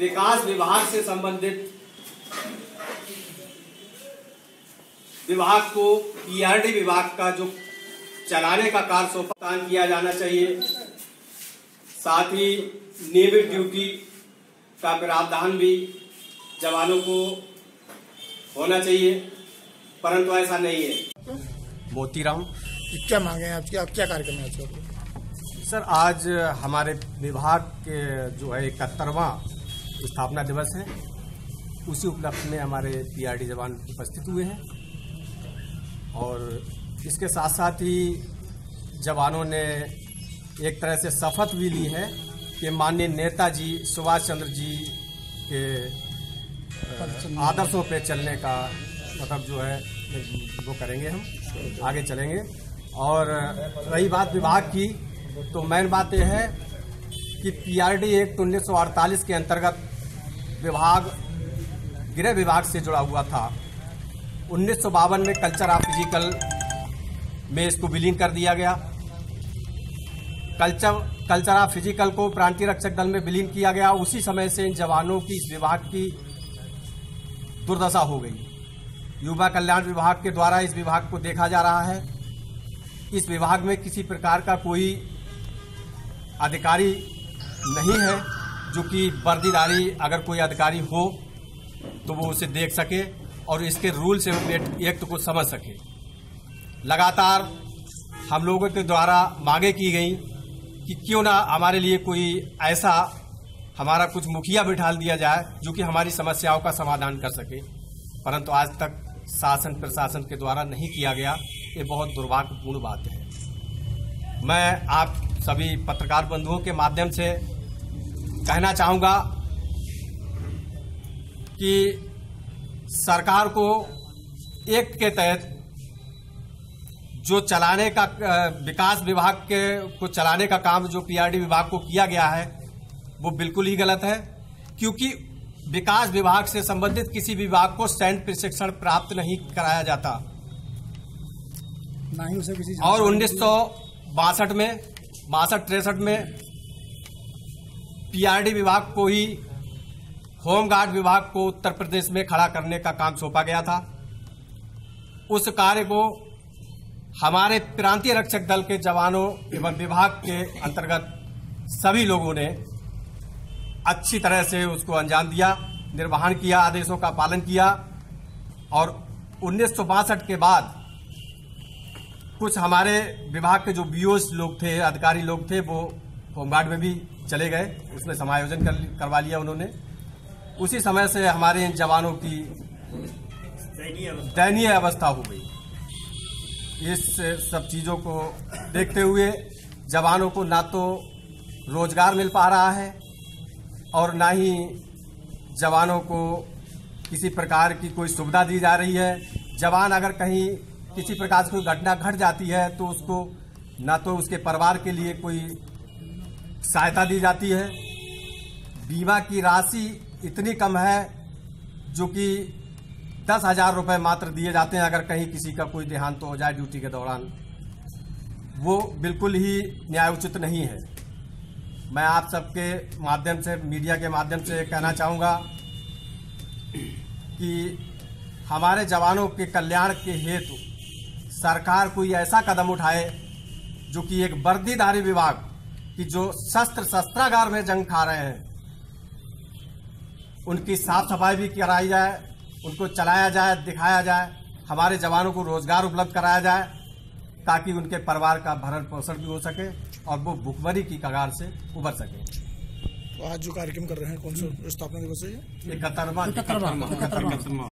विकास विभाग से संबंधित विभाग को पीआरडी विभाग का जो चलाने का कार्य सोपान किया जाना चाहिए। साथ ही नियमित ड्यूटी का प्रावधान भी जवानों को होना चाहिए परंतु ऐसा नहीं है। मोतीराम क्या मांगे हैं आपकी? आप क्या कार्यक्रम है? सर आज हमारे विभाग के जो है इकहत्तरवा स्थापना दिवस है। उसी उपलक्ष्य में हमारे पीआरडी जवान उपस्थित हुए हैं। और इसके साथ साथ ही जवानों ने एक तरह से शपथ भी ली है कि माननीय नेताजी सुभाष चंद्र जी के आदर्शों पे चलने का मतलब जो है, वो करेंगे हम, आगे चलेंगे। और रही बात विभाग की तो मेन बात यह है कि पीआरडी एक्ट उन्नीस सौ अड़तालीस के अंतर्गत विभाग, गृह विभाग से जुड़ा हुआ था। उन्नीस सौ बावन में कल्चर ऑफ़ फ़िज़िकल में इसको विलीन कर दिया गया। कल्चर कल्चर ऑफ़ फ़िज़िकल को प्रांतीय रक्षक दल में विलीन किया गया। उसी समय से इन जवानों की, इस विभाग की दुर्दशा हो गई। युवा कल्याण विभाग के द्वारा इस विभाग को देखा जा रहा है। इस विभाग में किसी प्रकार का कोई अधिकारी नहीं है। जो कि वर्दीदारी अगर कोई अधिकारी हो तो वो उसे देख सके और इसके रूल्स एवं एक्ट को समझ सके। लगातार हम लोगों के द्वारा मांगे की गई कि क्यों ना हमारे लिए कोई ऐसा हमारा कुछ मुखिया बिठा दिया जाए, जो कि हमारी समस्याओं का समाधान कर सके। परंतु आज तक शासन, प्रशासन के द्वारा नहीं किया गया। ये बहुत दुर्भाग्यपूर्ण बात है। मैं आप सभी पत्रकार बंधुओं के माध्यम से कहना चाहूँगा कि सरकार को एक्ट के तहत जो चलाने का विकास विभाग के को चलाने का काम जो पीआरडी विभाग को किया गया है वो बिल्कुल ही गलत है क्योंकि विकास विभाग से संबंधित किसी विभाग को सैन्य प्रशिक्षण प्राप्त नहीं कराया जाता। ना ही उसे किसी और उन्नीस सौ बासठ में बासठ तिरसठ में पीआरडी विभाग को ही, होमगार्ड विभाग को उत्तर प्रदेश में खड़ा करने का काम सौंपा गया था। उस कार्य को हमारे प्रांतीय रक्षक दल के जवानों एवं विभाग के अंतर्गत सभी लोगों ने अच्छी तरह से उसको अंजाम दिया, निर्वहन किया, आदेशों का पालन किया और उन्नीस सौ बासठ के बाद कुछ हमारे विभाग के जो बीओ लोग थे, अधिकारी लोग थे, वो होमगार्ड में भी चले गए उसमें समायोजन कर, करवा लिया उन्होंने। उसी समय से हमारे इन जवानों की दयनीय अवस्था हो गई। इस सब चीज़ों को देखते हुए जवानों को ना तो रोज़गार मिल पा रहा है और ना ही जवानों को किसी प्रकार की कोई सुविधा दी जा रही है। जवान अगर कहीं किसी प्रकार से कोई घटना घट जाती है तो उसको ना तो उसके परिवार के लिए कोई सहायता दी जाती है। बीमा की राशि इतनी कम है जो कि दस हज़ार रुपये मात्र दिए जाते हैं अगर कहीं किसी का कोई देहांत तो हो जाए ड्यूटी के दौरान। वो बिल्कुल ही न्यायोचित नहीं है। मैं आप सबके माध्यम से, मीडिया के माध्यम से कहना चाहूँगा कि हमारे जवानों के कल्याण के हेतु सरकार कोई ऐसा कदम उठाए जो कि एक वर्दीधारी विभाग की जो शस्त्र शस्त्रागार में जंग खा रहे हैं उनकी साफ़ सफ़ाई भी कराई जाए उनको चलाया जाए दिखाया जाए हमारे जवानों को रोज़गार उपलब्ध कराया जाए ताकि उनके परिवार का भरण पोषण भी हो सके और वो भुखमरी की कगार से उबर सके। तो आज जो कार्यक्रम कर रहे हैं कौन सा स्थापना दिवस है इकहत्तरवा इकहत्तरवा